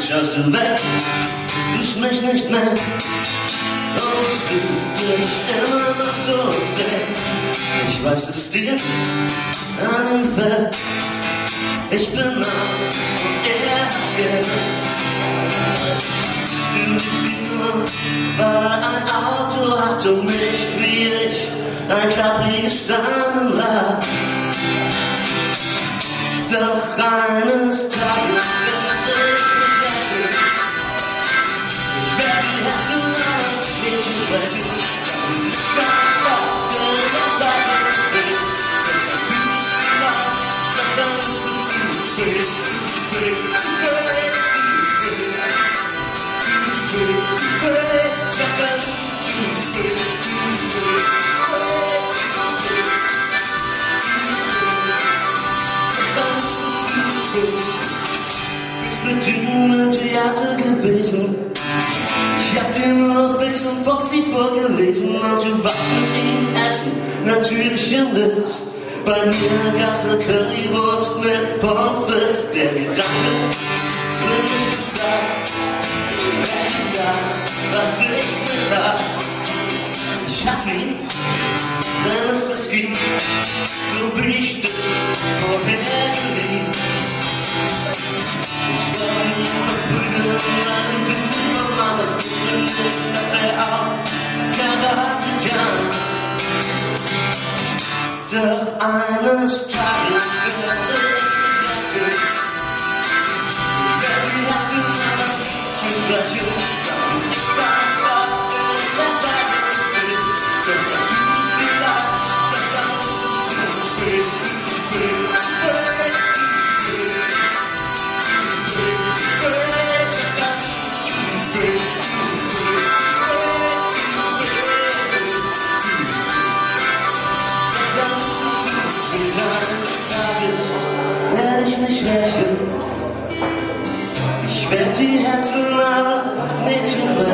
schaust du weg, tust mich nicht mehr. Und du bist immer noch so sehr. Ich weiß es dir an dem Fett. Ich bin Mann und er Geld. Du bist nur, weil er ein Auto hat und nicht wie ich ein klappriges Damenrad. Doch eines Tages wird retten. Ich werde die Herzen aller Mädchen brechen. Fiction, Foxy, vorgelesen und du warst mit ihm essen, natürlich im Witz. Bei mir gab's ne Currywurst mit Pommes der Gedanke, bin ich da, wenn das, was ich will, da. Ich hasse ihn, wenn es das gibt, so wie ich dich vorher geliebt. Doch eines Tages wird ich retten. Ich werde die Herzen aller Mädchen brechen, dann ist es dann auf Werde ich mich rächen. Ich werd die Herzen aller Mädchen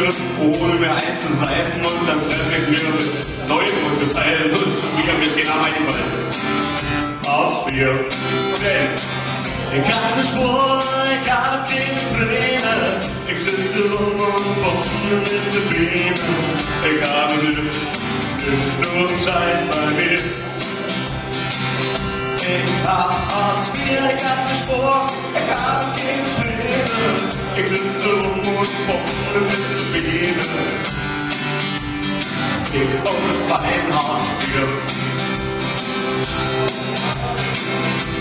Dusche, ohne mir einzuseifen und dann treffe ich mir mit Leuten und Geteilen und zu mir mir geht am Einfall. IV. Okay. Ich hab ne Spur, ich habe keine Pläne. Ich sitze rum und bombe mit den Beinen. Ich habe nicht, nicht nur Zeit bei mir. Ich hab IV, ich hab ne Spur, ich habe keine Pläne. Rum und bombe mit den Beinen. Ich und mein Hartz IV.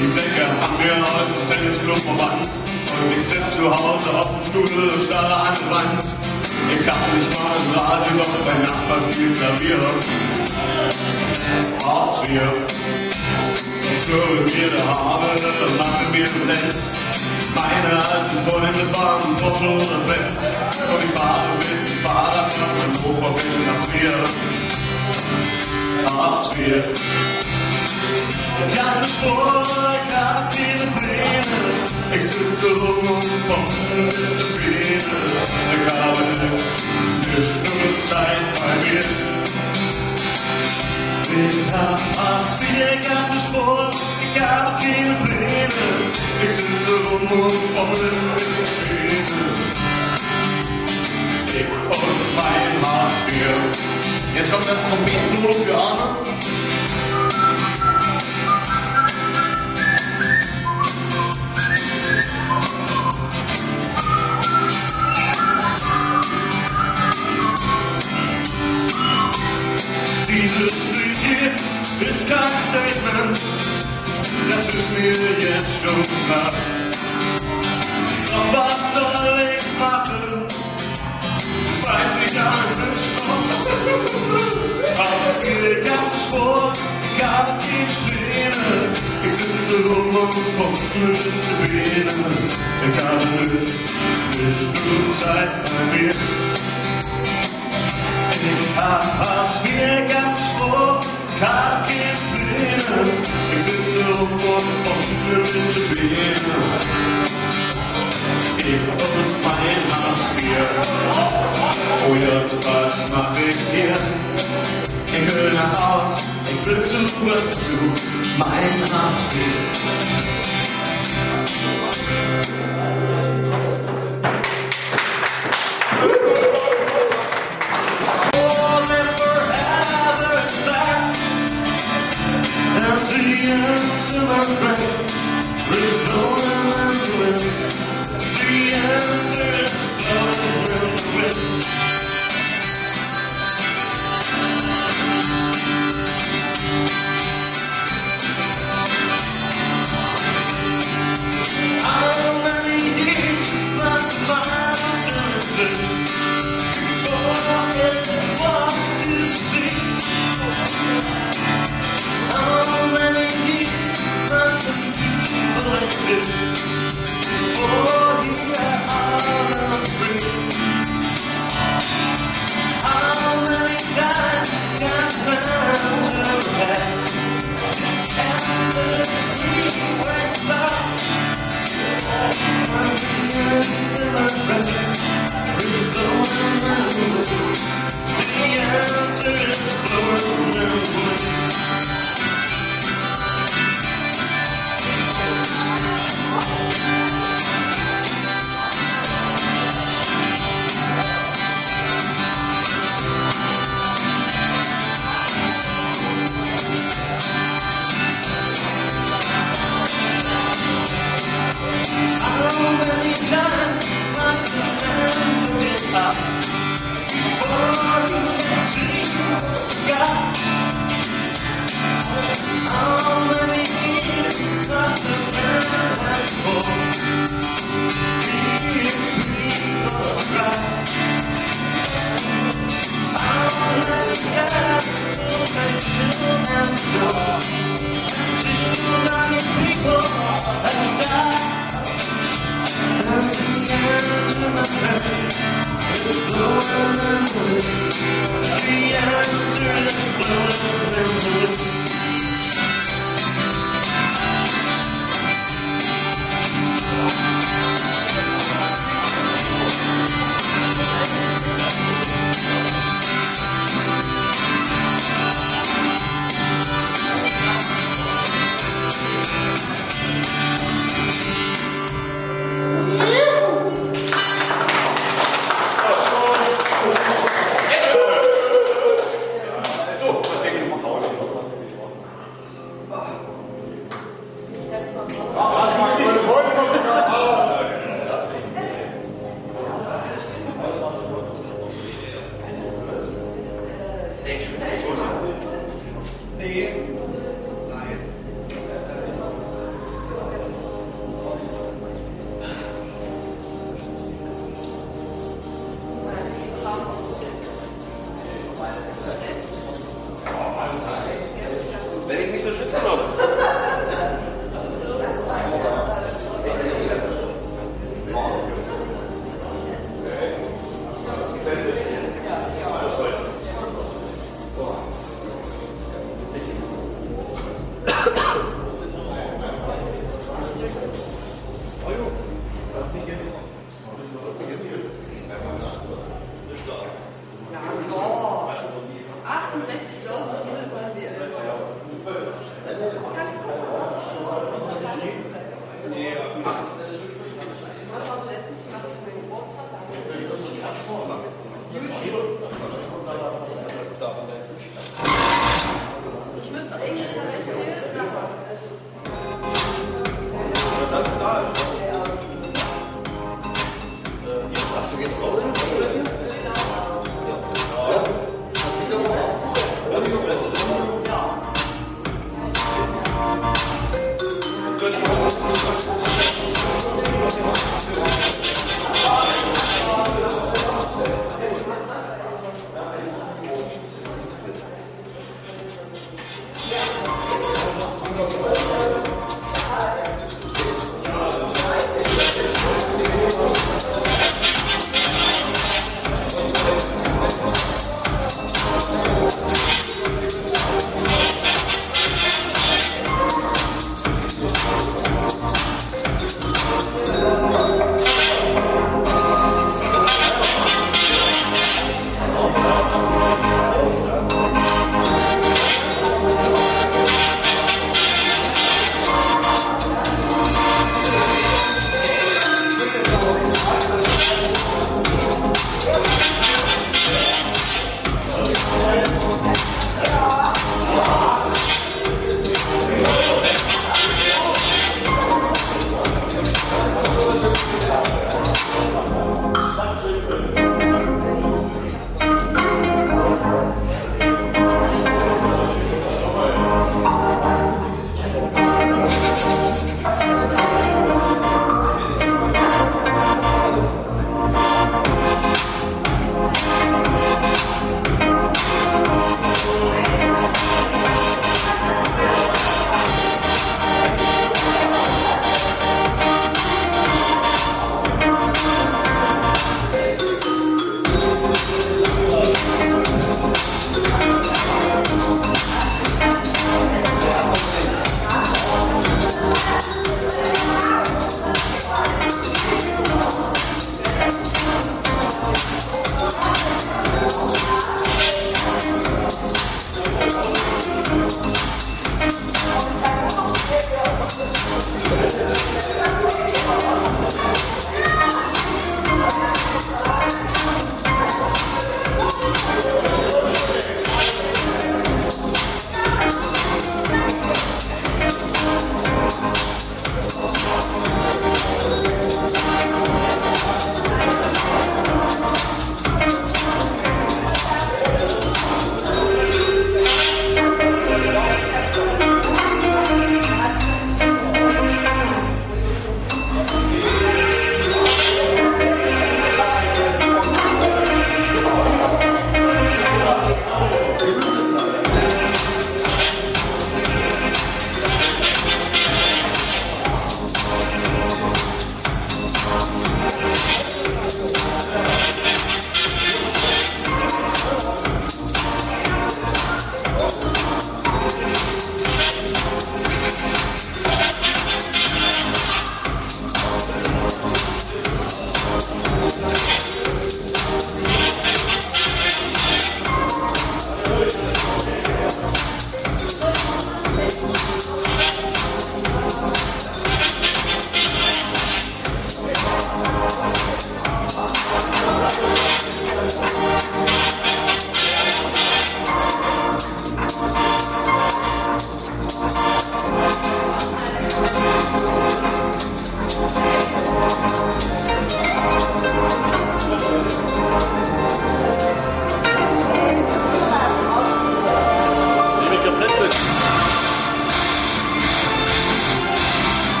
Die Säcke haben mir aus dem Tennisclub verwandt. Und ich sitz zu Hause auf dem Stuhl und starre an die Wand. Ich kann nicht mal im Radio, doch mein Nachbar spielt Klavier. IV. Ich höre mir der Haare, mache mir den Netz. Meine alten Freunde fahren Porsche oder Benz. Und ich fahre mit dem Fahrrad von Hannover bis nach Trier. Hartz IV. Ich hab ich hab keine Pläne. Ich sitze rum und bombe mit den Beinen. Ich habe nicht nur Zeit bei mir. Ich hab Hartz IV, keine Pläne. Ich sitze rum und bombe mit den Beinen. Ich und mein Hartz IV. Jetzt kommt das Trompeten-Solo für Arne. Dieses Lied ist kein Statement, das ist mir jetzt schon klar. Doch was soll ich machen? Seit ich einen Stoff aufgegangen vor, gab die Pläne. Ich sitze rum und pump mit den Beinen. Ich habe nicht, nicht genug Zeit bei mir. Ich hab aufs mir ganz sitze rum und pump mit den Beinen. Ich und mein Hausbier. Oh ja, was mach ich hier? Ich will nach Haus, ich will zurück zu meinem Hausbier. Was er letztes Jahr zu meinem Geburtstag? YouTube.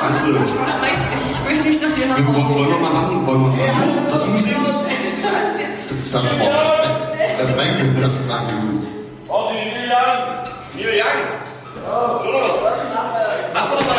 Kannst du, ich, ich möchte nicht, dass ihr noch. Wollen wir mal machen? Wollen wir mal? Ja. না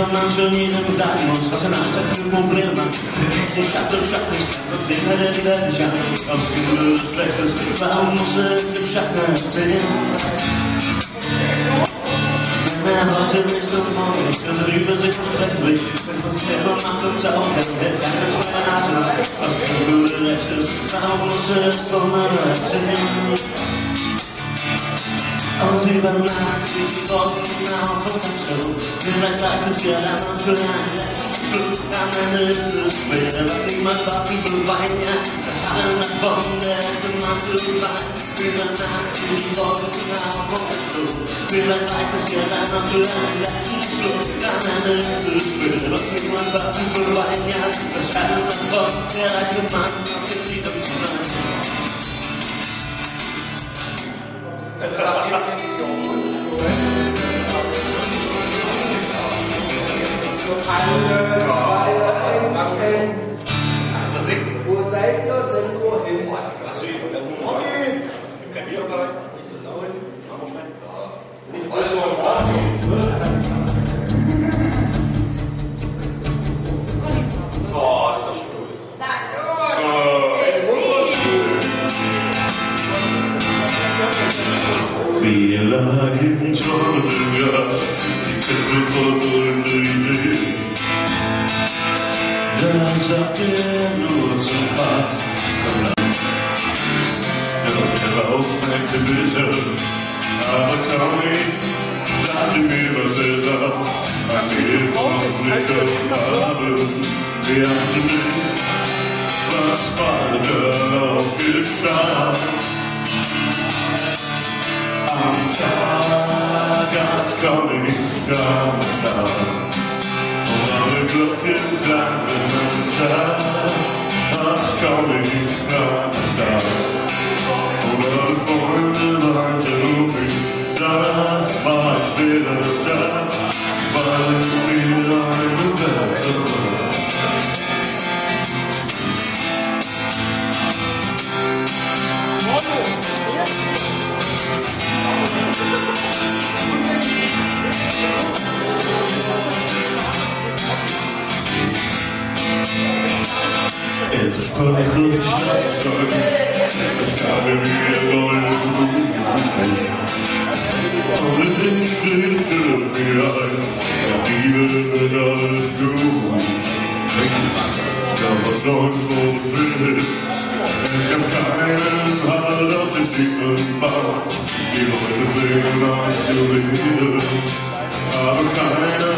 Wie soll man schon jedem sagen muss, was ein Alltag für ein Problem hat? Wer es nicht schafft und schafft nicht kann, das sehen wir die Welt nicht an. Ob's gut oder schlecht ist, warum muss es dem Schaffner erzählen? Wenn er heute nicht und morgen nicht und über sich versprechen will, wenn man sich selber macht und zaubern kann, hält kein Mensch mehr einen Atem an. Was gut oder recht ist, warum muss es von einer erzählen? Und über Nacht zieht die Wolken auf und dann schon. Vielleicht reicht es ja dann noch für einen letzten Schluck. Am Ende ist es schwer, was niemals war zu beweinen. Ja, das Hallen nach Bonn, der erste Mann zu sein. Über Nacht zieht die Wolken auf und dann schon. Vielleicht reicht es ja dann noch für einen letzten Schluck. Am Ende ich kam es da. Und alle Glocken klangen am Tag, als zu reden, aber keiner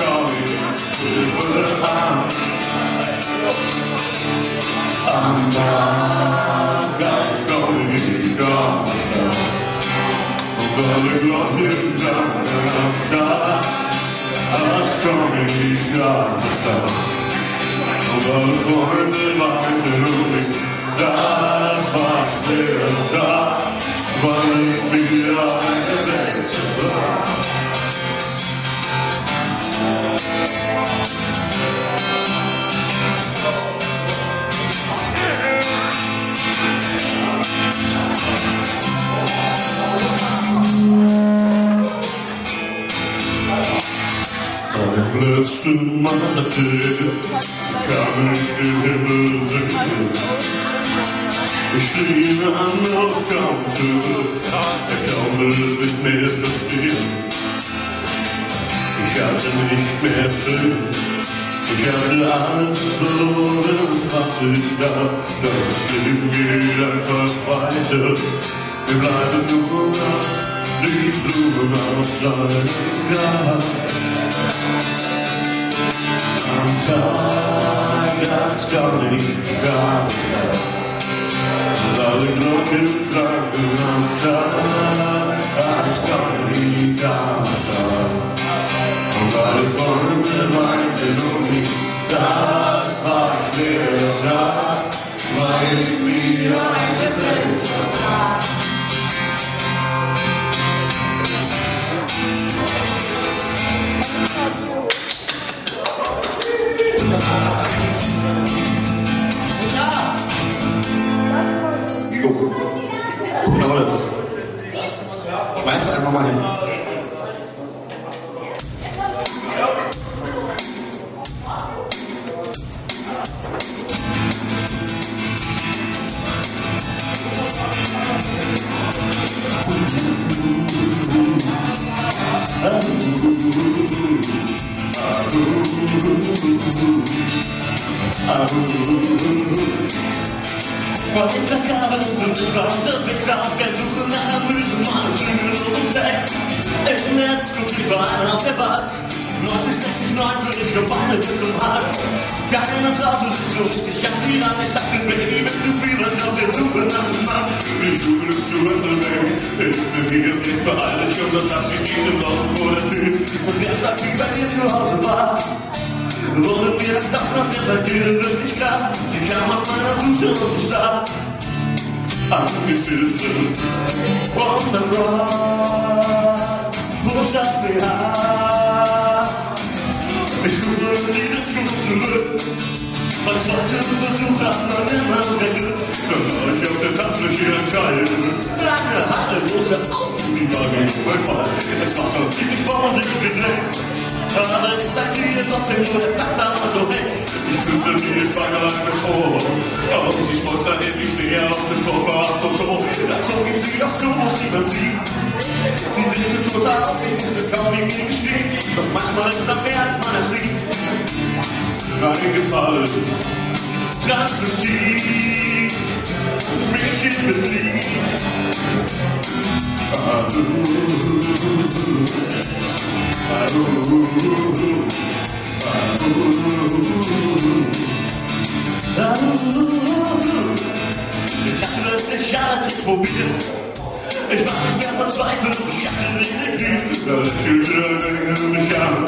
kam mir Hilfe an. Find me like a vegetable Beim letzten ich dem Himmel singen. Ich schrie ihn an und kam zurück, er konnte es nicht mehr verstehen. Ich hatte nicht mehr Tränen, ich hatte alles verloren, was ich da, das Leben geht einfach weiter. Wir bleiben nur noch die Blumen aus seinem Garten. Am Tag, als gar nicht gab es I've been Und Freude betraut der Suche nach Amüsement und Sex. Im Netz guckt überall auf der Bad. 90, 60, 90, ich glaub beide bis zum Hals. Keiner traute sich so richtig an sie ran. Ich sagte, Baby, bist du was auf der Suche nach einem Mann? Die Suche ist zu Ende, Baby. Ich bin hier nicht beeil dich und das lass ich diese Woche vor der Tür. Und wer sagt, wie bei dir zu Hause war? Wurde mir das Haus nach der Tragödie wirklich klar? Sie kam aus meiner Dusche und ich sah angeschissen on the rock, Push-Up BH. Ich fühle Glück zurück. Mein zweiter Versuch hat man immer mehr Glück. Sah ich auf der Tanzfläche ein Teil. Lange Haare, große Augen, die war gegen mein Fall. Es so ziemlich vor und ich gedreht. Aber ich zeig dir trotzdem nur der Taxam und so hey. Ich küsse die Schweinereien Ohr. Und sie schmolz dann endlich schwer auf dem Sofa und so. Da zog ich sie, doch du musst niemand sehen. Sie drehte total auf, ich musste kaum in mir gestehen. Doch manchmal ist da mehr als man es sieht. Reingefallen, transvestit, Mädchenmitglied. Ich hatte wirklich alles exprobiert. Ich war nicht mehr verzweifelt, ich hatte resigniert. Da lächelte der Engel mich an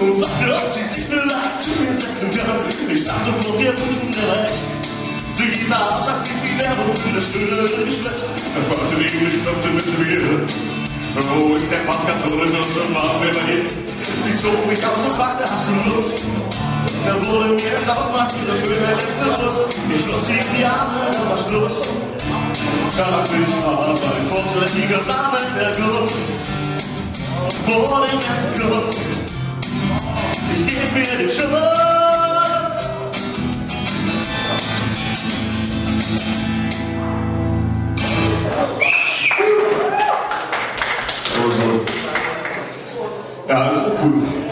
und fragte, ob sie sich vielleicht zu mir setzen kann. Ich sah sofort ihr Busen erreicht. Sie sah aus, als wie sie Werbung das schöne Geschlecht. Er fragte sie und ich klopfte mit mir. Oh, ist der Papst katholisch und schon waren wir ihr. Sie zog mich aus und fragte, hast du Lust? Da wurde mir das Ausmaß ihrer Schönheit jetzt bewusst. Ich schloss sie die Arme, war Schluss. Da ich, aber ein vorzeitiger Samenerguss. Vor dem ersten Kuss. Ich geb mir den Schuss. Also, ja, das ist cool.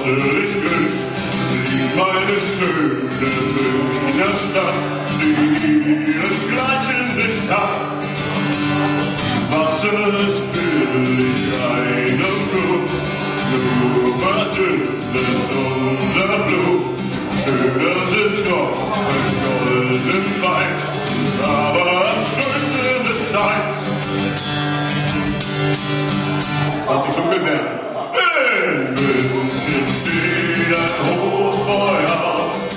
Ins Gotteslicht grüßt, liegt meine schöne Münchner Stadt, die ihresgleichen nicht hat. Wasser ist billig, rein und gut, nur verdünnt es unser Blut. Schöner sind Gott und golden Wein, aber am schönsten ist deins. Das hat sich schon gemerkt. In München steht ein Hofbräuhaus. Da